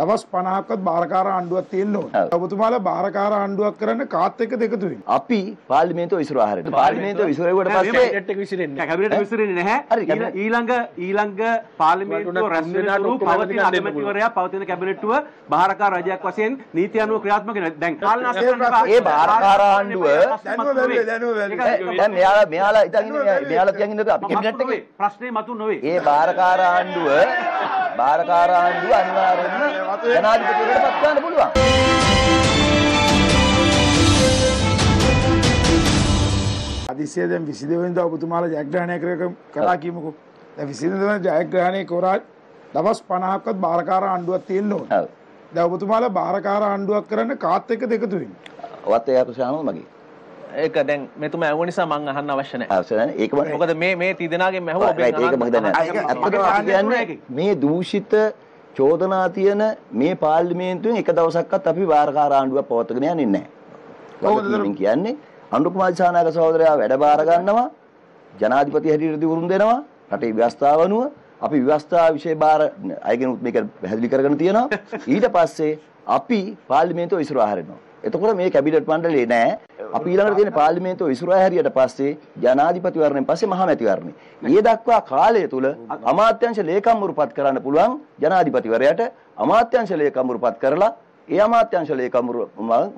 දවස් 50ක්වත් බාරකාර ආණ්ඩුවක් තියෙන්න ඕන. ඔබතුමාලා බාරකාර ආණ්ඩුවක් කරන්න කාත් එක්කද එකතු වෙන්නේ? අපි පාර්ලිමේන්තුව විසිරුවා හරියට. පාර්ලිමේන්තුව විසිරුවට පස්සේ කැබිනට් එක විසිරෙන්නේ කැබිනට විසිරෙන්නේ නැහැ. ඊළඟ ඊළඟ පාර්ලිමේන්තුව රැස් තුන් වෙන දෙනාට තුරු ඔක්කොම පවතින අගමැතිවරයා පවතින කැබිනට්ටුව බාරකාර රජයක් වශයෙන් නීති අනුව ක්‍රියාත්මක වෙනවා. දැන් පාලන ඒ බාරකාර ආණ්ඩුව දැන් මෙයාලා මෙයාලා ඉතින් මෙයාලා කියන් ඉන්නද අපි කැබිනට් එකේ ප්‍රශ්නේ මතු නොවේ. ඒ බාරකාර ආණ්ඩුව බාරකාර ආණ්ඩුව අනිවාර්යයෙන්ම ජනාධිපතිවරට පත් කරන්න පුළුවන්. හදිස්සිය දැන් 22 වෙනිදා ඔබතුමාලා ජයග්‍රහණය කර කරා කියමුකෝ. දැන් 22 වෙනිදා ජයග්‍රහණය කරා දවස් 50ක්වත් බාරකාර ආණ්ඩුවක් තියෙන්න ඕන. දැන් ඔබතුමාලා බාරකාර ආණ්ඩුවක් කරන්න කාත් එක්කද එකතු වෙන්නේ? ඔවත් ඒ ප්‍රශ්නම මගේ. ඒක දැන් මෙතුමා ඇහුව නිසා මං අහන්න අවශ්‍ය නැහැ. අවශ්‍ය නැහැ. ඒකම මොකද මේ මේ තිදෙනාගෙන් ඇහුවා right, ඒක මම මේ දූෂිත චෝදනා තියෙන මේ පාර්ලිමේන්තුවෙන් එක දවසක්වත් අපි වාරකාර ආණ්ඩුවක් පවත්වාගෙන යන්නේ නැහැ. වගකීමෙන් කියන්නේ අනුර කුමාර දිසානායක සහෝදරයා වැඩ බාර ගන්නවා ජනාධිපති හැටියට දිවුරුම් දෙනවා රටේ ව්‍යවස්ථාව අනුව අපි ව්‍යවස්ථා විෂය බාර අයගෙන මේක පැහැදිලි කරගෙන තියෙනවා. ඊට පස්සේ අපි පාර්ලිමේන්තුව විසිරුවා හැරෙනවා. එතකොට මේ කැබිනට් මණ්ඩලේ නෑ අපි ඊළඟට තියෙන පාර්ලිමේන්තුව විසිරුවා හැරියට පස්සේ ජනාධිපතිවරණයෙන් පස්සේ මහමැතිවරණය. ඊයේ දක්වා කාලය තුල අමාත්‍යංශ ලේකම්වරුපත් කරන්න පුළුවන් ජනාධිපතිවරයාට අමාත්‍යංශ ලේකම්වරුපත් කරලා ඒ අමාත්‍යංශ ලේකම්වරු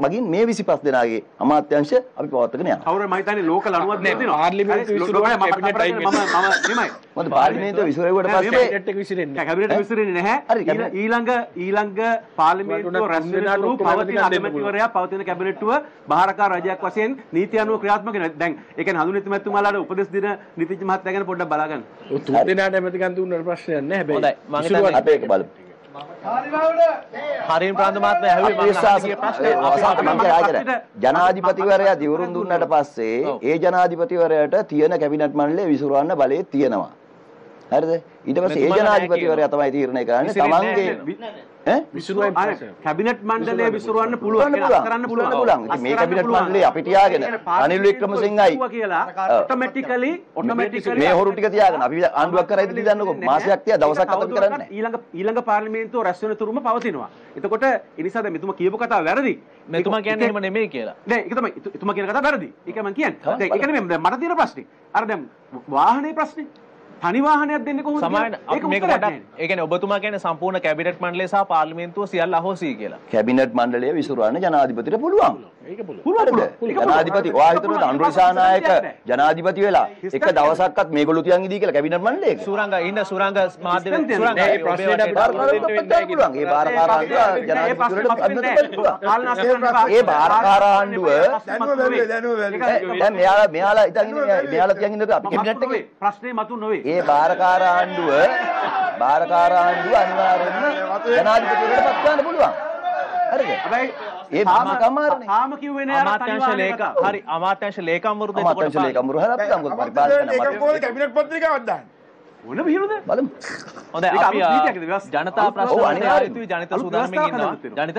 මගින් මේ 25 දෙනාගේ අමාත්‍යංශ අපි පවත්වාගෙන යනවා. කවුරු මම හිතන්නේ ලෝක ලණුවක් නෑ, දෙනවා. පාර්ලිමේන්තු විසිරුවා මම කැබිනට් කරන්නේ මම මම නෙමෙයි. මොකද පාර්ලිමේන්තුව විසිරුවට පස්සේ කැබිනට් එක විසිරෙන්නේ කැබිනට ඈ? විසිරෙන්නේ නැහැ. හරි, ඊළ- කැබිනට්. ඊළඟ ඊළඟ පාර්ලිමේන්තුව රැස් තුන් වෙන දෙනාට තුරු ඔක්කොම පවතින අධිකාර දෙන්න අගමැතිවරයා පවතින කැබිනට්ටුව බාරකාර රජයක් වශයෙන් නීති අනුව ක්‍රියාත්මක වෙනවා. දැන් ඒ කියන්නේ හඳුනිත මැතිතුමාලාට උපදෙස් දෙන නීතිඥ මහත්තයා ගැන පොඩ්ඩක් බලාගන්න. ඔය තුන් දෙනාට ඇමතිකම් දුන්නට ප්‍රශ්නයක් නැහැ හොඳයි, මං හිතන්නේ- අපි ඒක බලමු. හරින් ප්‍රාන්ත මහත්මයා ඇහුවේ මම අහන්නේ ප්‍රශ්නේ අපිට- ජනාධිපතිවරයා දිවුරුම් දුන්නට පස්සේ. ඒ ජනාධිපතිවරයාට තියෙන කැබිනට් මණ්ඩලය විසිරවන්න බලය තියෙනවා. හරිද? ඊට පස්සේ ඒ ජනාධිපතිවරයා තමයි තීරණය කරන්නේ තමන්ගේ කැබිනට් මණ්ඩලය විසිරවන්න පුළුවන්. කරන්න පුළුවන් පුළුවන් මේ කැබිනට් මණ්ඩලය අපි තියාගෙන අනිල් වික්‍රමසිංහයි කියලා. ඔටෝමැටිකලි ඔටෝමැටිකලි මේ හොරු ටික තියාගෙන අපි ආණ්ඩුවක් කරයිද දන්නකො මාසයක් තියා දවසක් අතට කරන්නේ. ඊළඟ ඊළඟ පාර්ලිමේන්තුව රැස් වෙන තුරුම පවතිනවා. එතකොට ඒ නිසා දැන් මෙතුමා කියපු කතාව වැරදි. මෙතුමා කියන්නේ එහෙම නෙමෙයි කියලා. නෑ ඒක තමයි එතු- එතුමා කියන කතාව වැරදි. ඒක මම කියන්නේ. දැන් ඒක නෙමෙයි දැන් මට තියෙන ප්‍රශ්නේ. අර දැන් වාහනේ ප්‍රශ්නේ. තනි වාහනයක් දෙන්නේ කොහොමද? සමාන කියලා? ඒක අපි මේක උත්තරයක් පොඩ්ඩක් නෑනේ. ඒ කියන්නේ ඔබතුමා කියන්නේ සම්පූර්ණ කැබිනට් මණ්ඩලය සහ පාර්ලිමේන්තුව සියල්ල අහෝසි කියලා. කැබිනට් මණ්ඩලය විසිරවන්න ජනාධිපතිට පුළුවන්. ඒක පුළුවන් ජනාධිපති. ඔයා හිතනවද. අනුර දිසානායක. ජනාධිපති වෙලා එක දවසක්වත් මේගොල්ලෝ තියන් ඉදී කියලා කැබිනට් මණ්ඩලයක සුරංග ඉන්න සුරංග මාධ්‍ය. සුරංග ඒ වෙන්නේ පුළුවන්. ඒ බාරකාර ආණ්ඩුව ඒ ප්‍රශ්නේ ජනාධිපතිවරට මතුවෙන්නේ අත්දැක පුළුවන්. ඒ බාරකාර ආණ්ඩුව දැනුව බැලුවේ දැනුව බැලුවේ. ඒක- දැන් මෙයාලා මෙයාලා ඉතින් මෙයාලා තියන් ඉන්නද අපි කැබිනට් එකේ ප්‍රශ්නේ මතු නොවේ. ඒ බාරකාර ආණ්ඩුව බාරකාර ආණ්ඩුව අනිවාර්යයෙන්ම ජනාධිපතිවරට පත් කරන්න පුළුවන්. හරිද? හැබැයි ඒ තාම- මම කමාරනේ. තාම කිව්වේ නෑ අමාත්‍යංශ වාහනේ ලේක කතාව. හරි අමාත්‍යංශ ලේකම්වරුද අමාත්‍යංශ ලේකම්වරු හරි අපි ගමු පරිපාලන ඒක අමාත්‍ය- කොහොමද කැබිනට් පත්‍රිකාවක් දාන්නේ? මොන විහිළුද? බලමු. හොඳයි අපි? ජනතා ප්‍රශ්න. ආයුතුයි ජනිත සූදානමින් ඉන්නවා. ජනිත